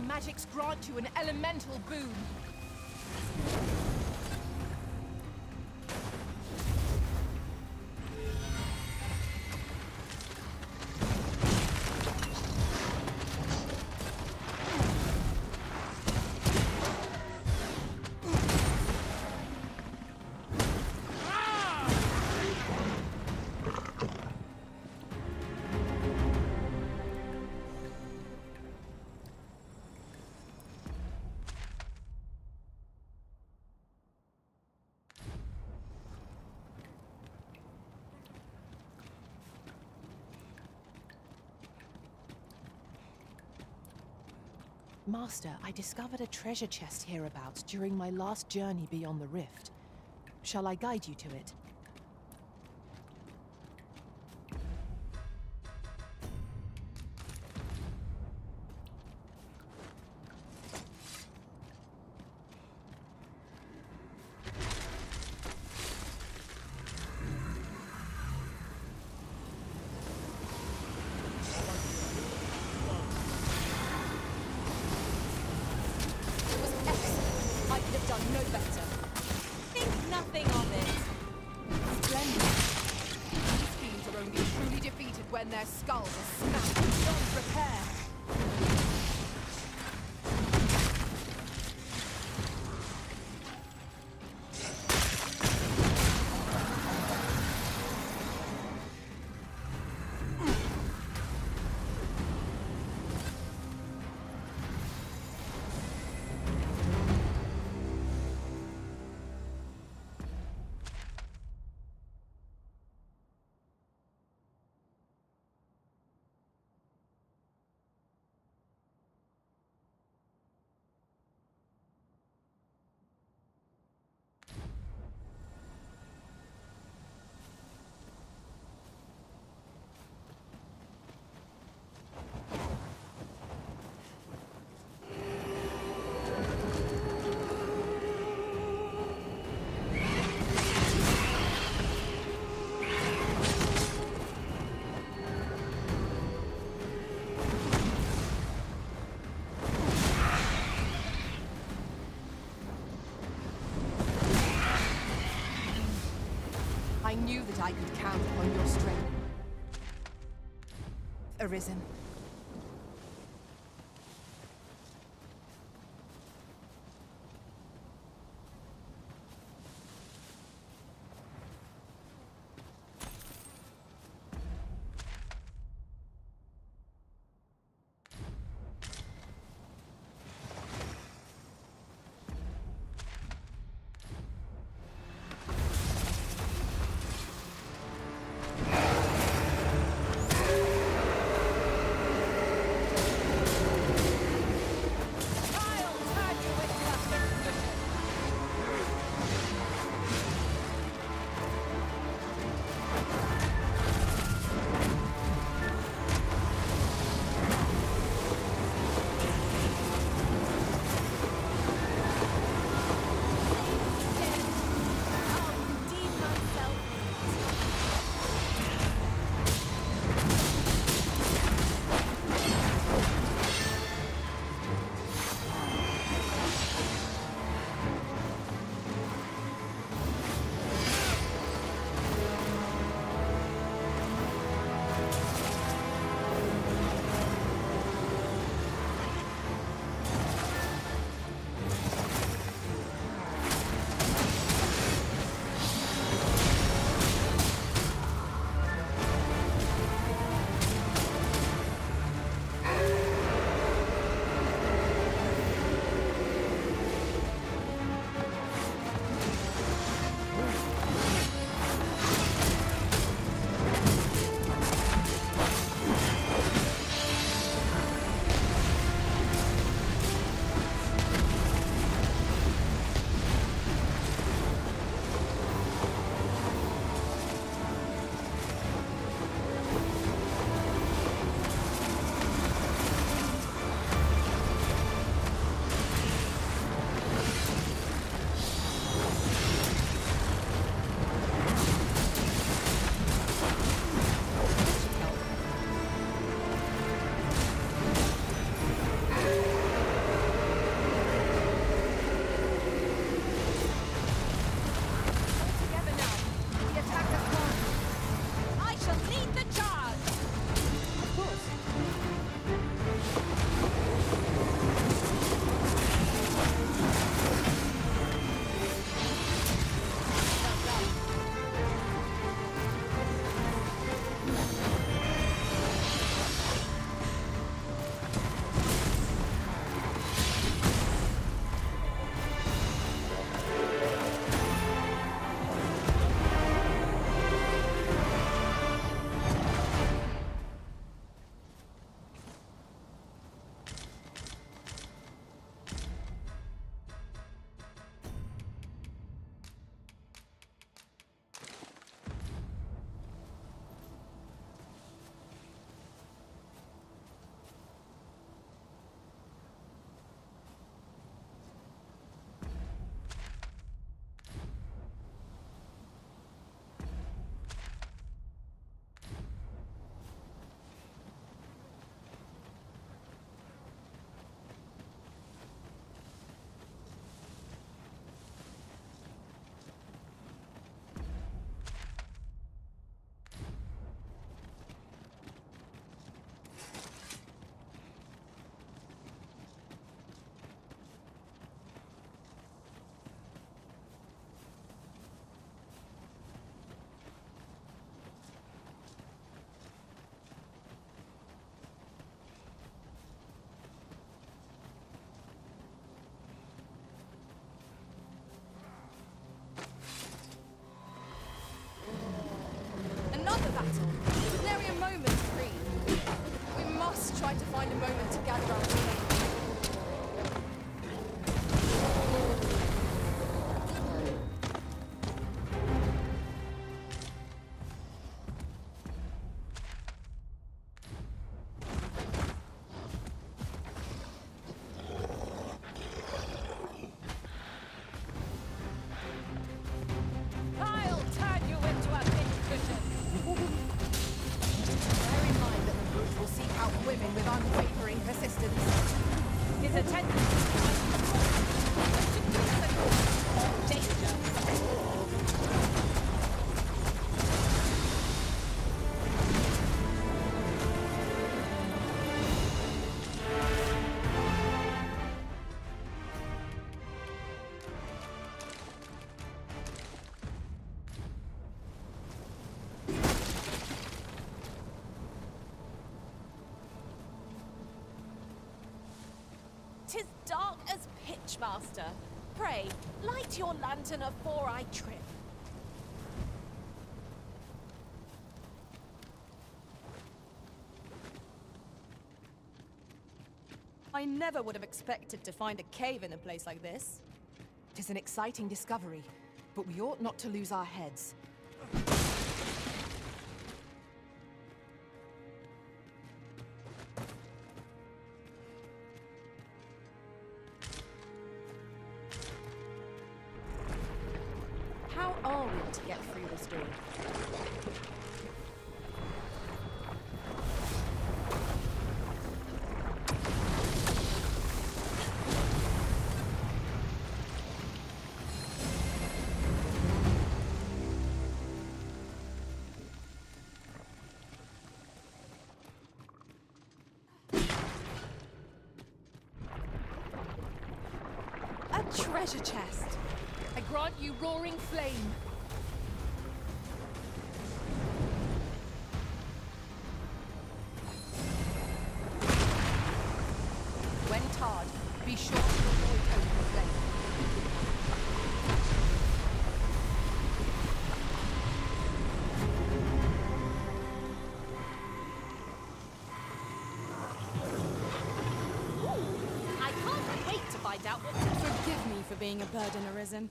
magics grant you an elemental boon. Master, I discovered a treasure chest hereabouts during my last journey beyond the rift. Shall I guide you to it? I could count on your strength. Arisen. As master. Pray, light your lantern afore I trip. I never would have expected to find a cave in a place like this. Tis an exciting discovery, but we ought not to lose our heads. Treasure chest! I grant you roaring flame. Being a burden, Arisen.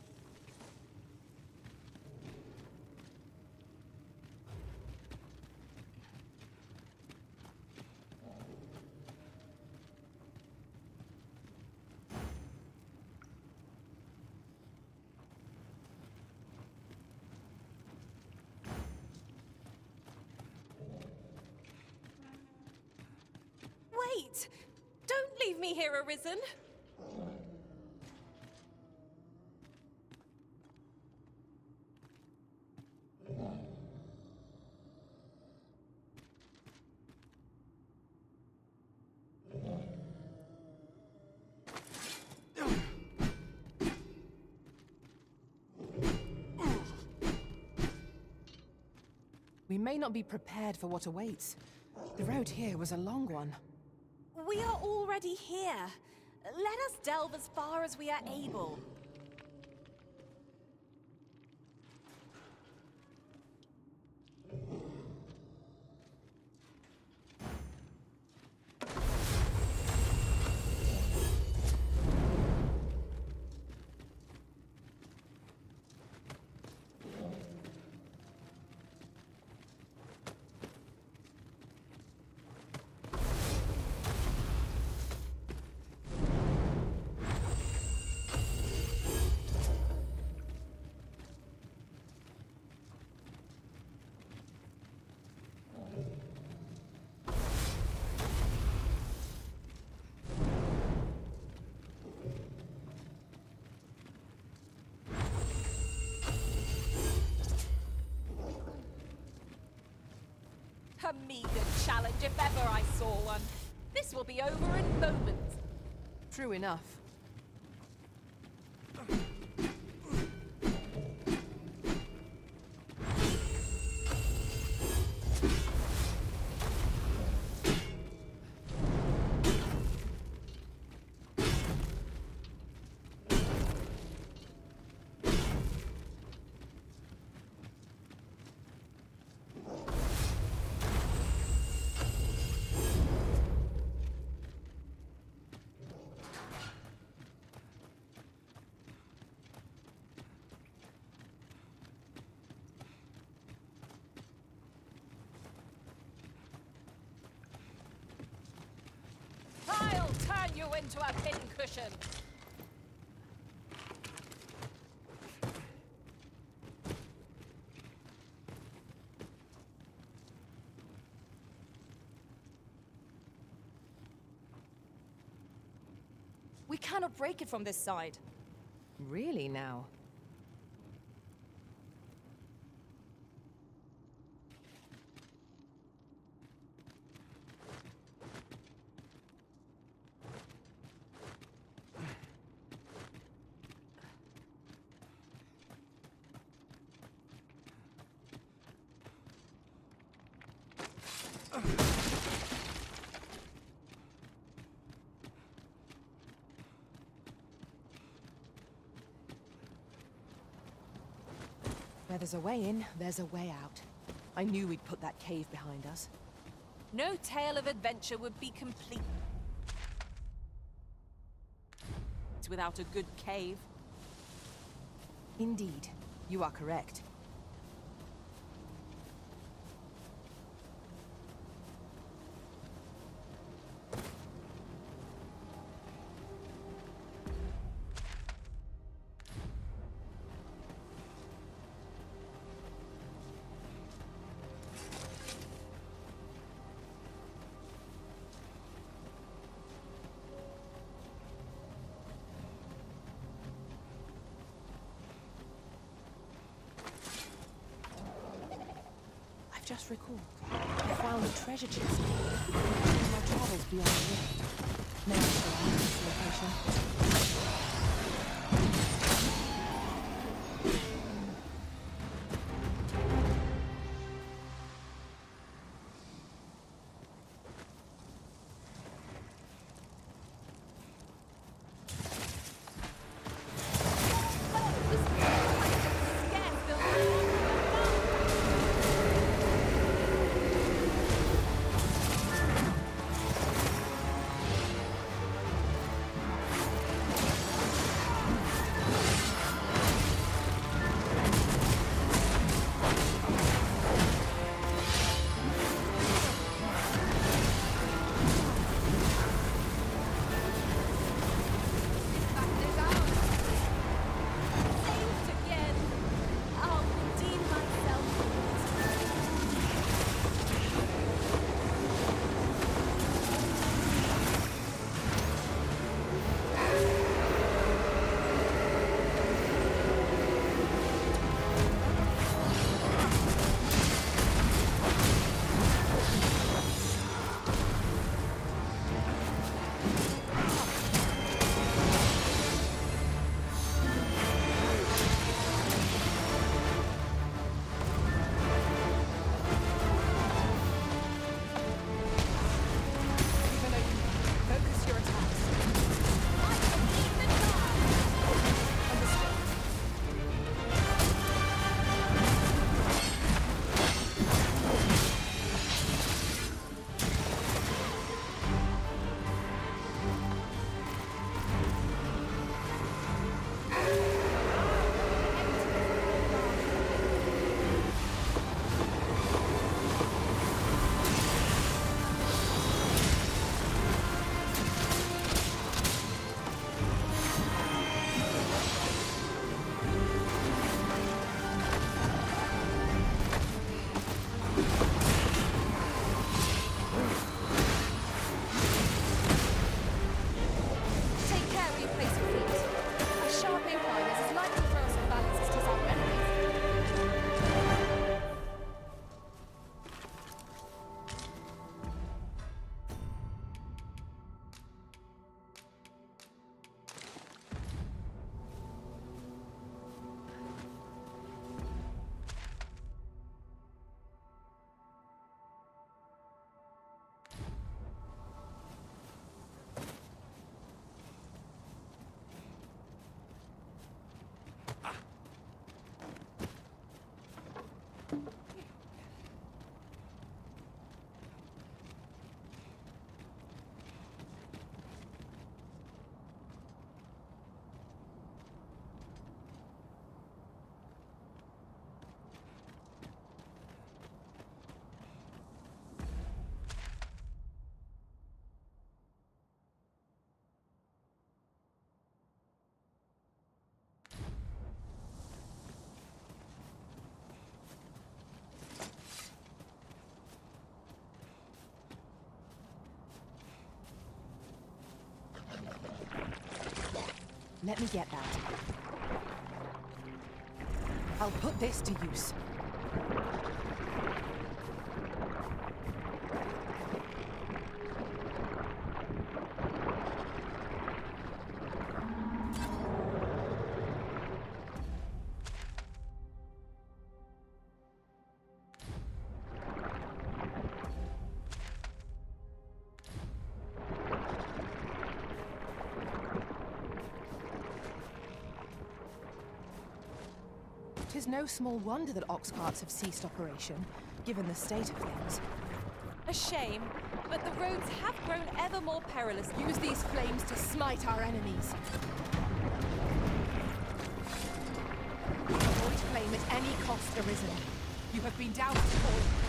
Wait! Don't leave me here, Arisen! We may not be prepared for what awaits. The road here was a long one. We are already here. Let us delve as far as we are able. Challenge if ever I saw one. This will be over in moments. True enough. You into a pincushion. We cannot break it from this side. Really now? There's a way in, there's a way out. I knew we'd put that cave behind us. No tale of adventure would be complete It's without a good cave. Indeed, you are correct. Just recalled. I found a treasure chest. My travels beyond the. Now I know this location. Let me get that. I'll put this to use. No small wonder that ox carts have ceased operation, given the state of things. A shame, but the roads have grown ever more perilous. Use these flames to smite our enemies. Avoid flame at any cost arisen. You have been for.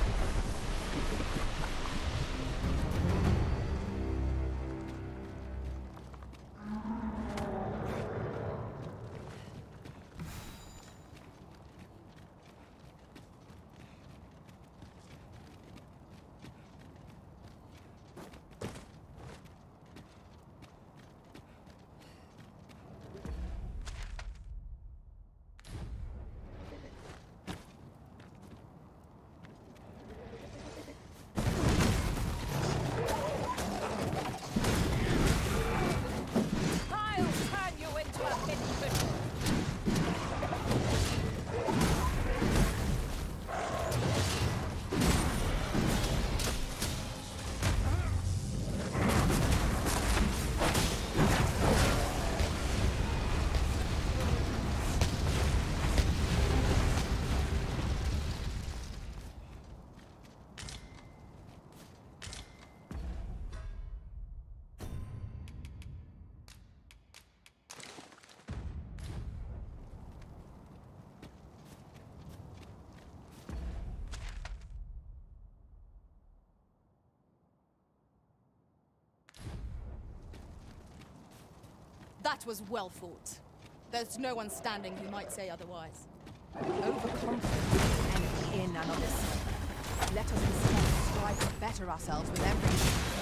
That was well fought. There's no one standing who might say otherwise. Overconfident is in and of itself. Let us instead strive to better ourselves with every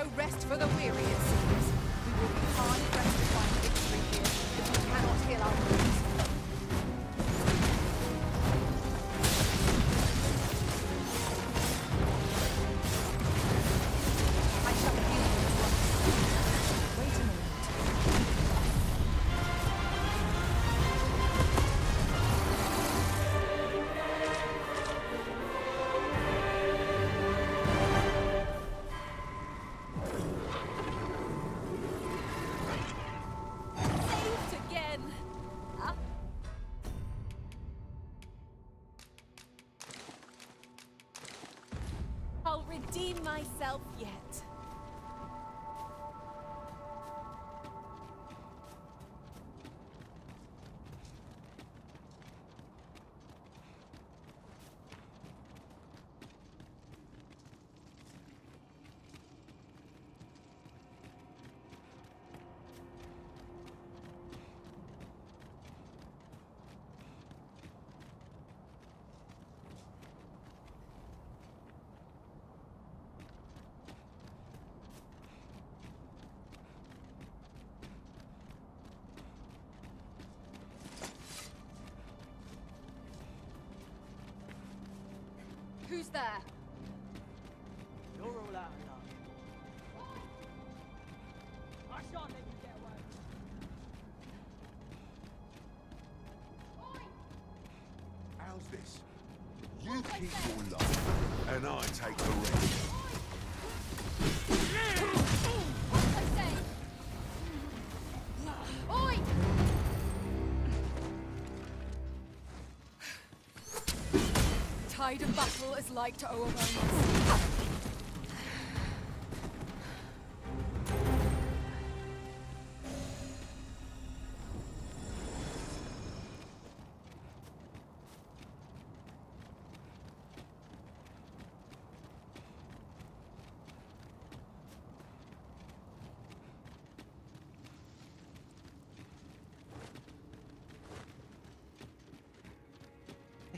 No rest for the weary, Who's there? You're all out of luck. I shan't let you get away. How's this? You keep your life, and I take the rest. Tide of battle is like to overwhelm us.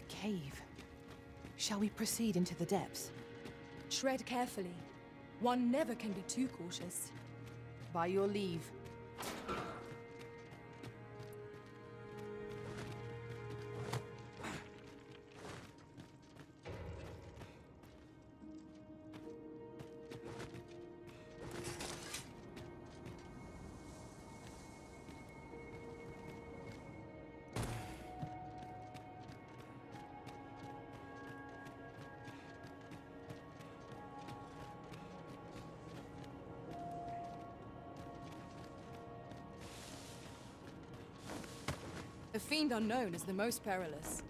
Cave. Shall we proceed into the depths? Tread carefully. One never can be too cautious. By your leave. Unknown is the most perilous.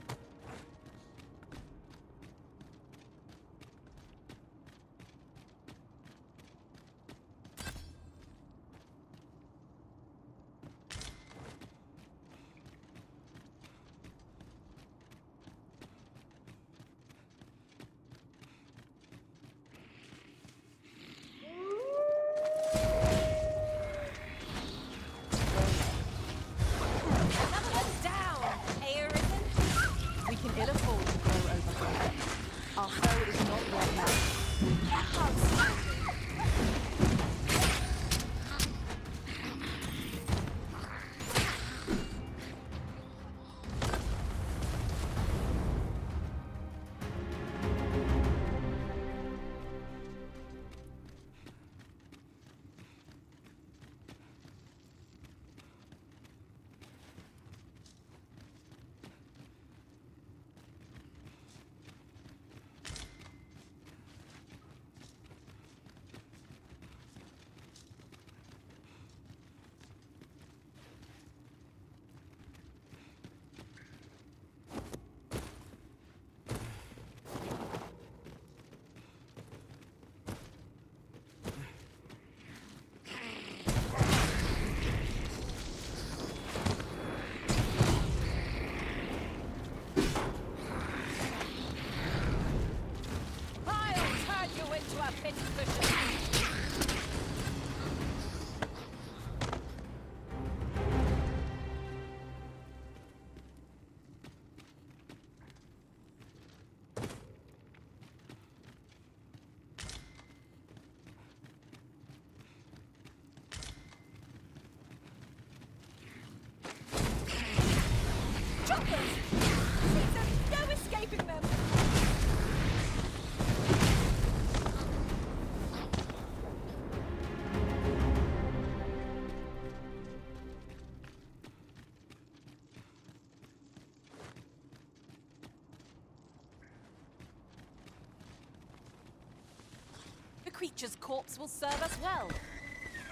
Creature's corpse will serve us well.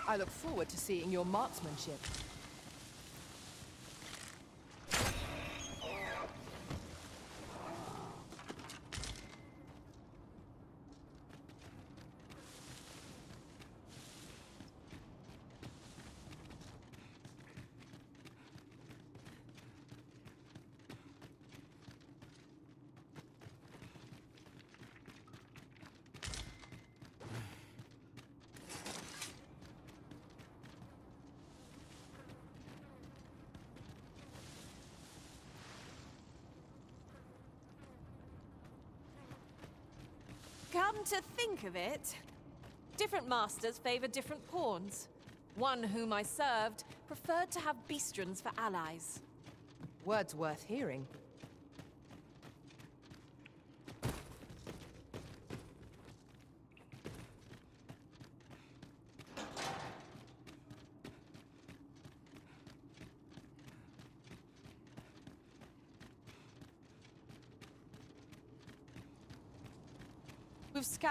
I look forward to seeing your marksmanship. Come to think of it, different masters favor different pawns. One whom I served preferred to have Beastren for allies. Words worth hearing.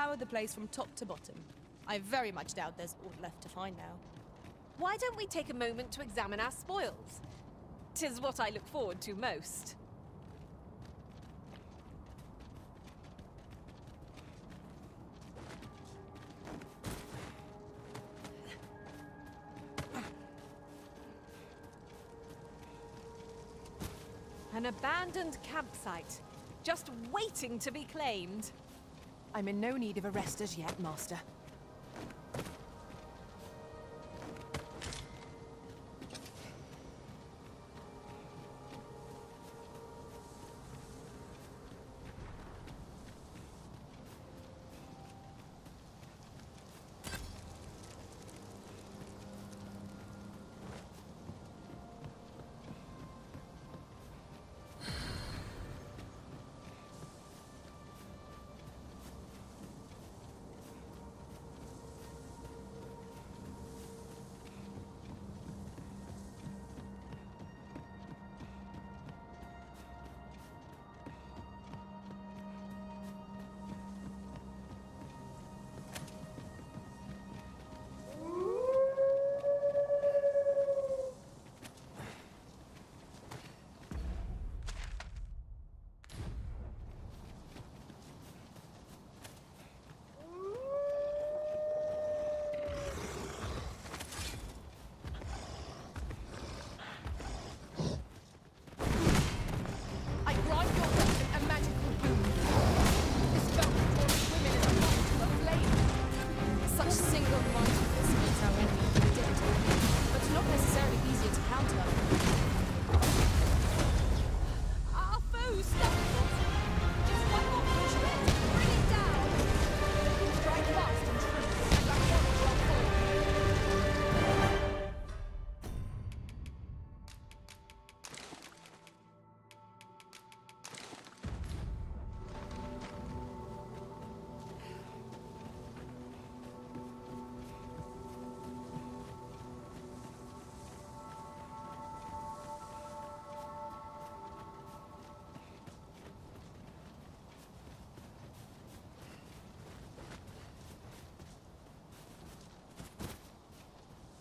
scoured the place from top to bottom. I very much doubt there's aught left to find now. Why don't we take a moment to examine our spoils? Tis what I look forward to most. An abandoned campsite, just waiting to be claimed. I'm in no need of a rest as yet, Master.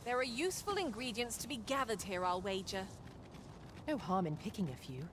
There are useful ingredients to be gathered here, I'll wager. No harm in picking a few.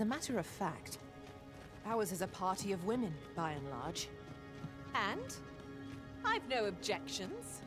As a matter of fact, ours is a party of women, by and large. And I've no objections.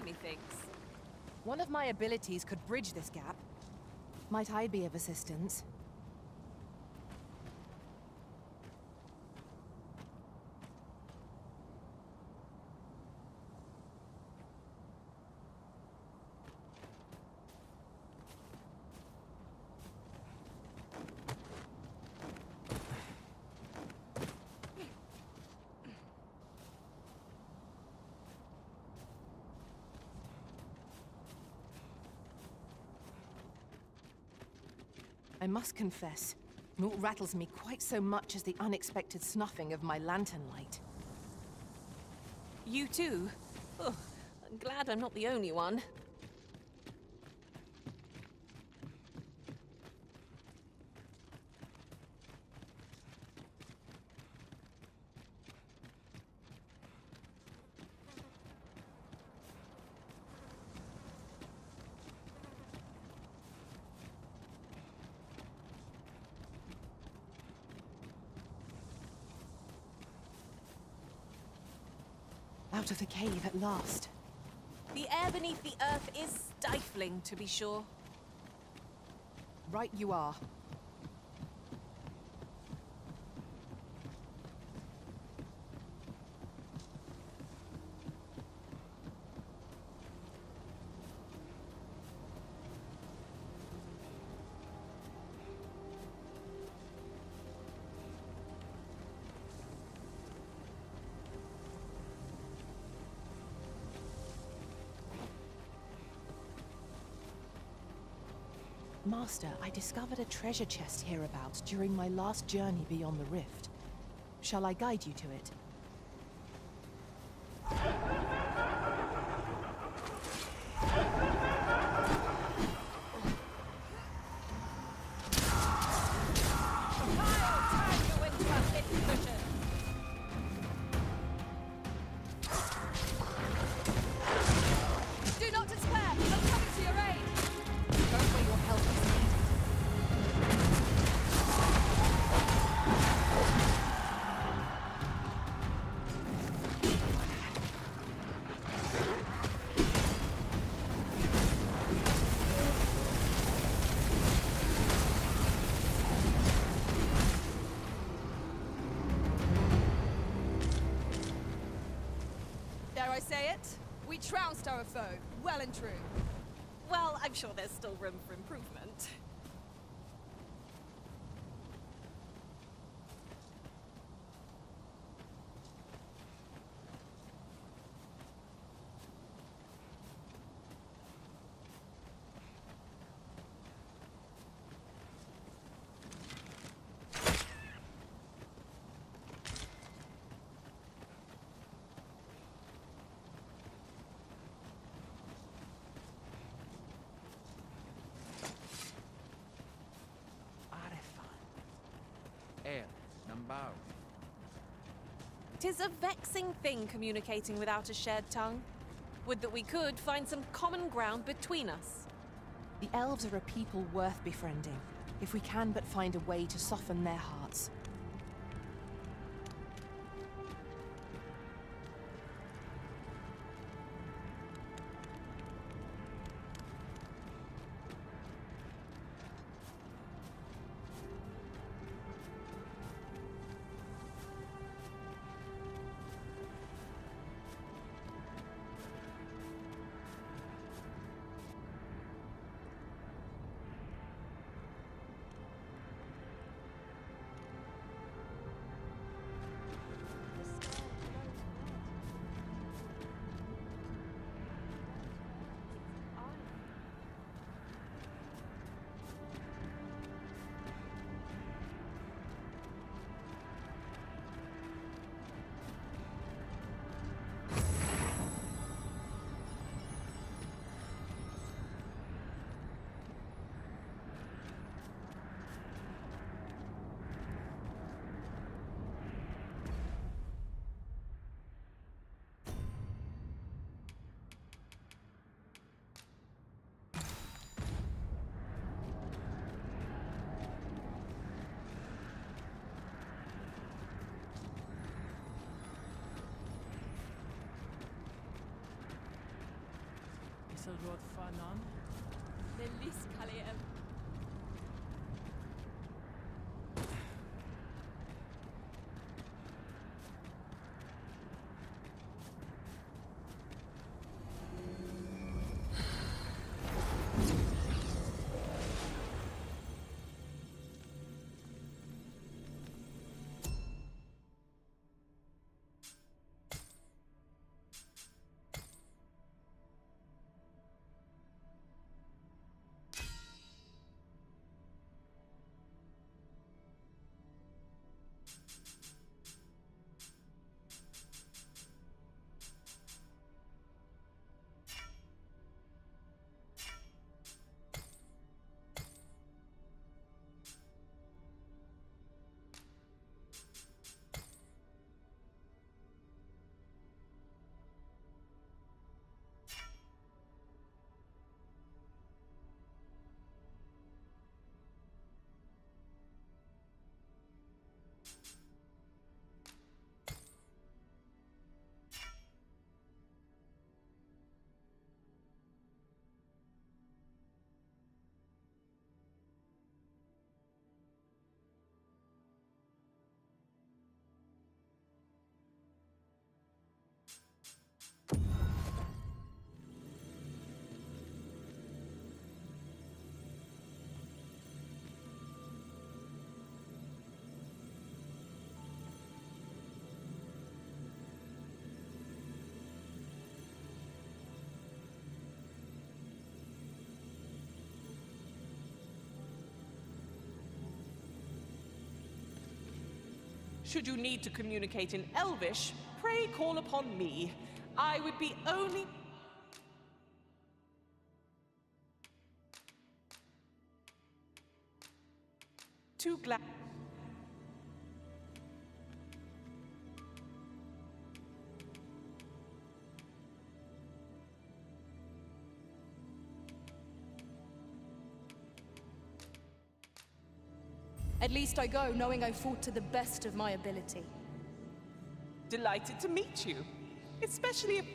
Methinks. One of my abilities could bridge this gap. Might I be of assistance? Must confess, naught rattles me quite so much as the unexpected snuffing of my lantern light. You too? Oh, I'm glad I'm not the only one. Of the cave at last. The air beneath the earth is stifling, to be sure. Right you are. Master, I discovered a treasure chest hereabouts during my last journey beyond the rift. Shall I guide you to it? Trounced our foe, well and true. Well, I'm sure there's still room for improvement. Nambao. Tis a vexing thing communicating without a shared tongue. Would that we could find some common ground between us. The elves are a people worth befriending, if we can but find a way to soften their hearts. Rod Fanan. Lelis Kaliem. Should you need to communicate in Elvish, pray call upon me. I would be only. Too glad. At least I go knowing I fought to the best of my ability. Delighted to meet you. Especially if.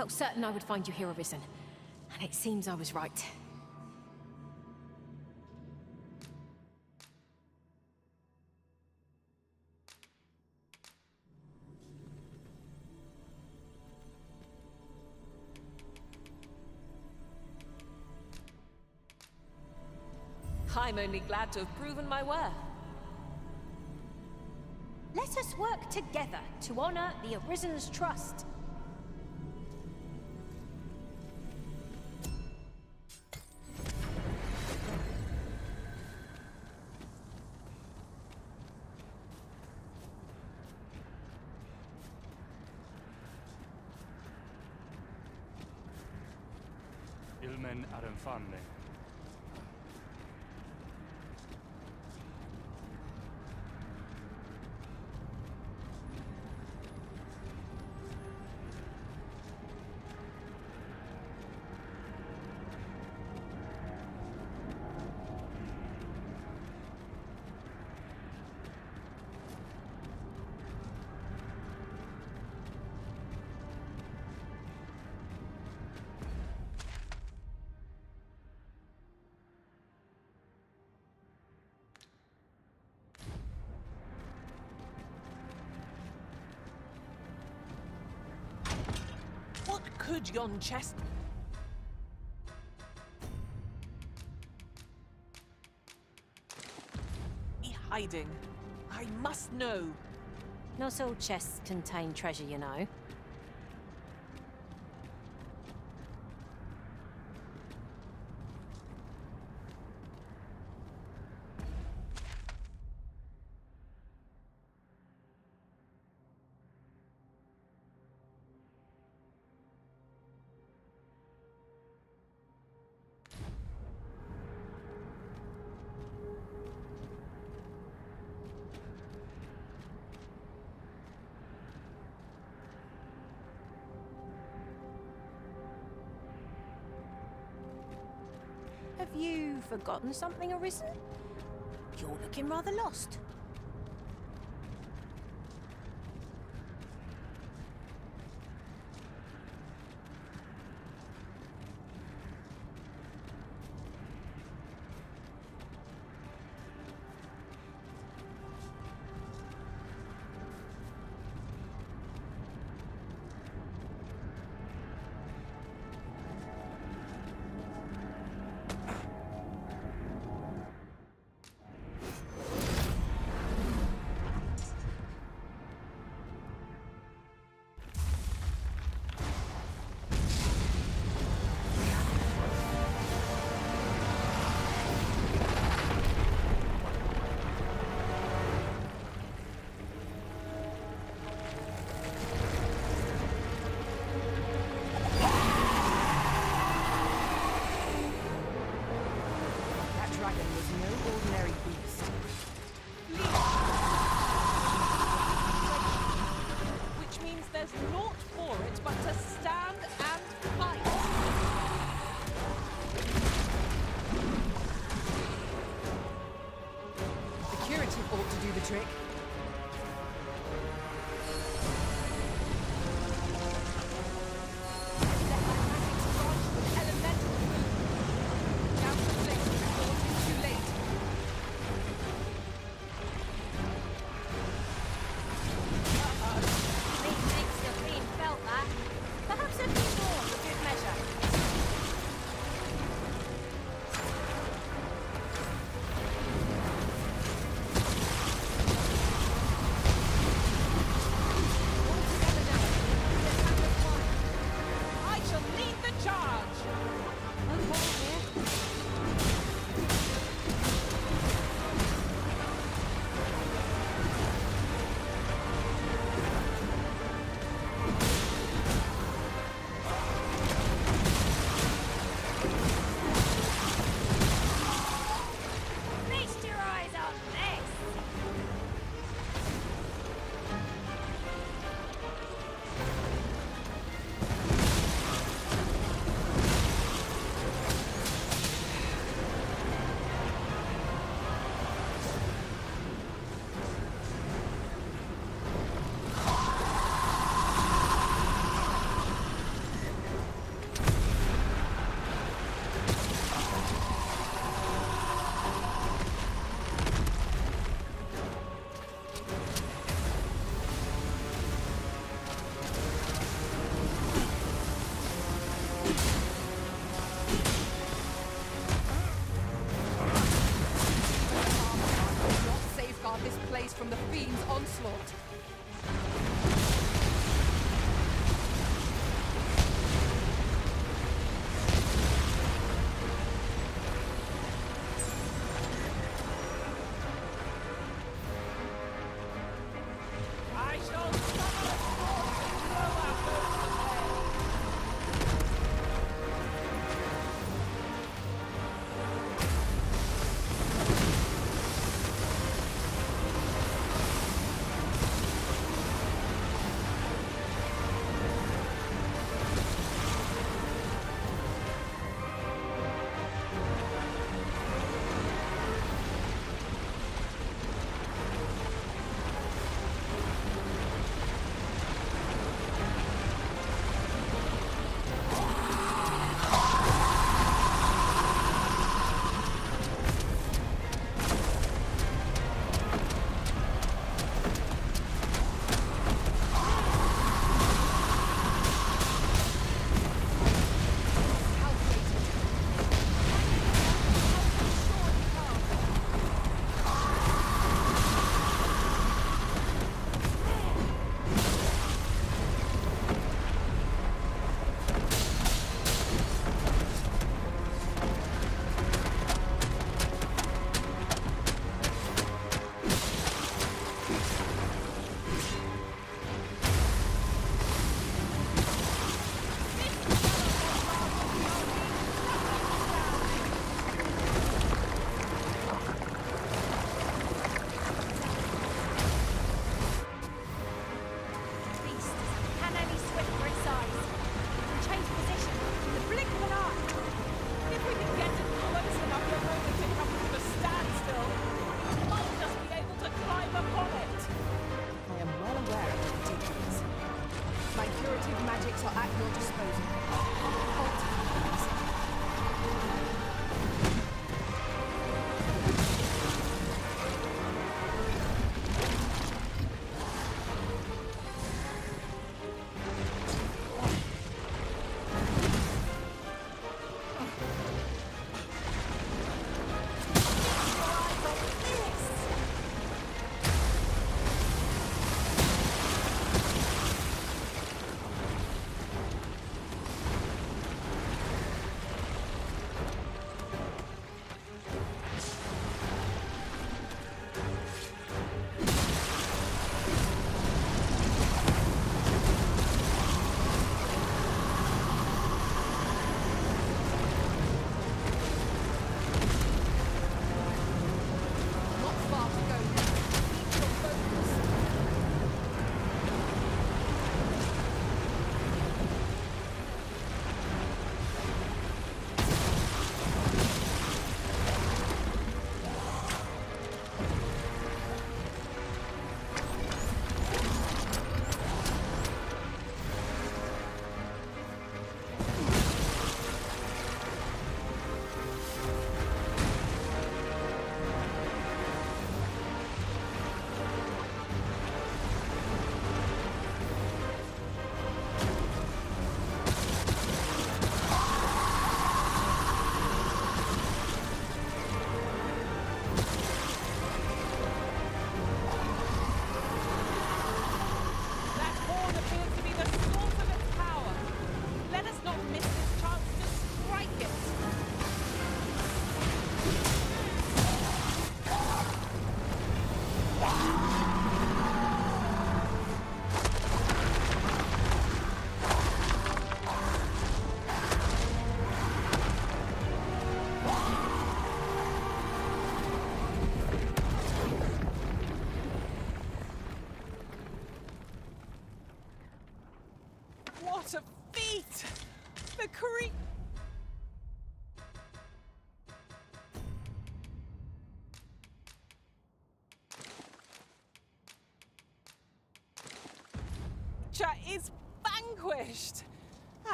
Felt certain I would find you here, Arisen. And it seems I was right. I'm only glad to have proven my worth. Let us work together to honor the Arisen's trust. Ilmen är could yon chest... hiding. I must know. Not all chests contain treasure, you know. forgotten something arisen? You're looking rather lost.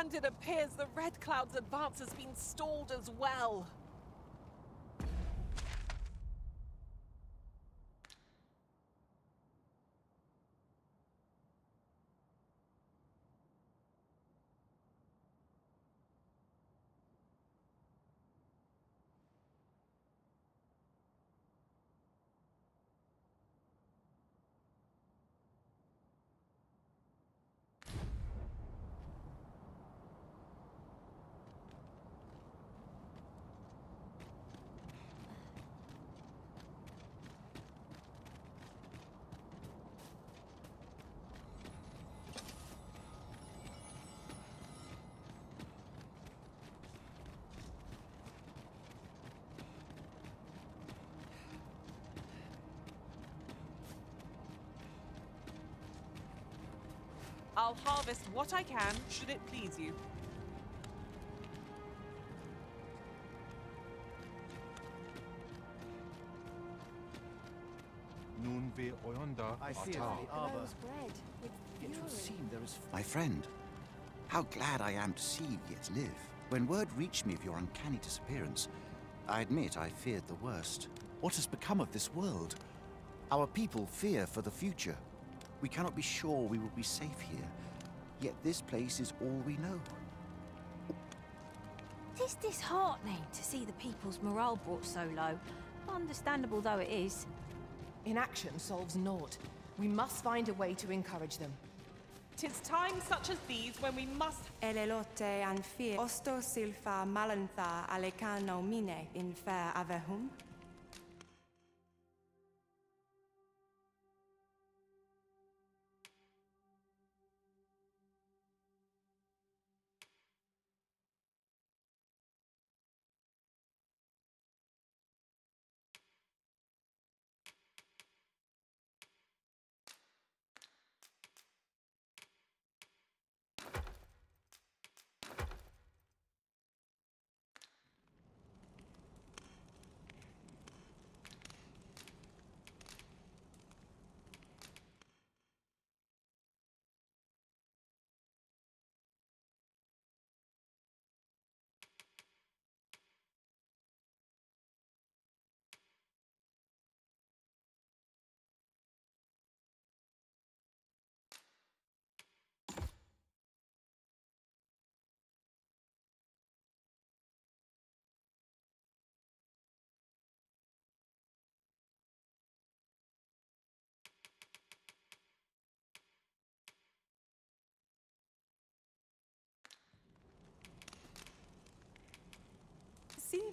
And it appears the Red Cloud's advance has been stalled as well. I'll harvest what I can, should it please you. Nun wir eunder I fear Atar. the arbor. bread It would seem there is My friend, how glad I am to see you yet live. When word reached me of your uncanny disappearance, I admit I feared the worst. What has become of this world? Our people fear for the future. We cannot be sure we will be safe here, yet this place is all we know. It is disheartening to see the people's morale brought so low, understandable though it is. Inaction solves naught. We must find a way to encourage them. Tis times such as these when we must Elelote an fear osto silfa malantha alecano mine in fair avehum.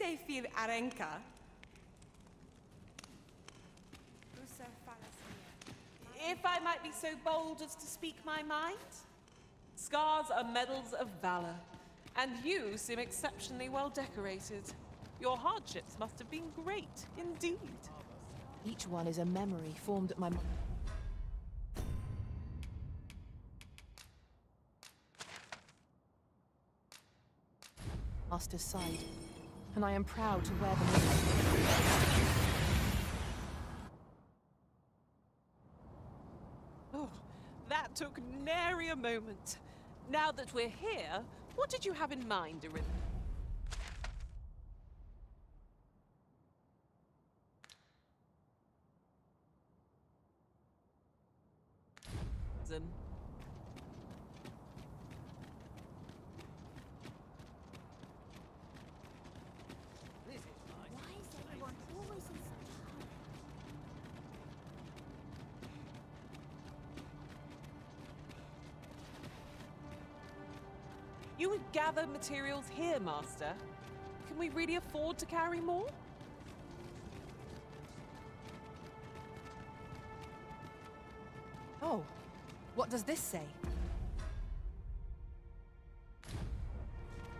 Iste fil arenka. If I might be so bold as to speak my mind, scars are medals of valor, and you seem exceptionally well decorated. Your hardships must have been great indeed. Each one is a memory formed at my. mo- Master's side, and I am proud to wear them. Oh, that took nary a moment. Now that we're here, what did you have in mind, Erin? You would gather materials here, Master. Can we really afford to carry more? Oh, what does this say?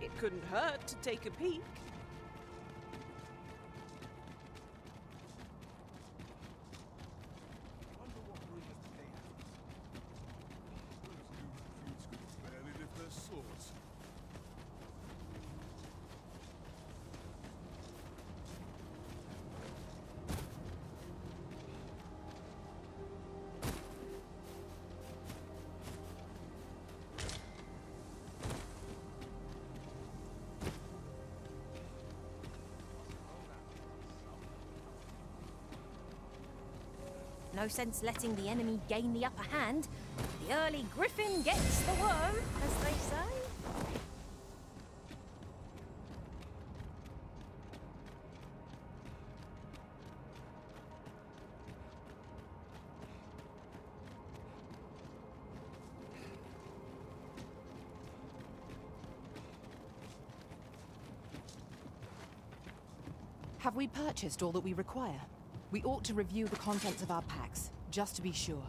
It couldn't hurt to take a peek. No sense letting the enemy gain the upper hand. The early griffin gets the worm, as they say. Have we purchased all that we require? We ought to review the contents of our packs, just to be sure.